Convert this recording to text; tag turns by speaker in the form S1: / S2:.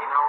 S1: you know,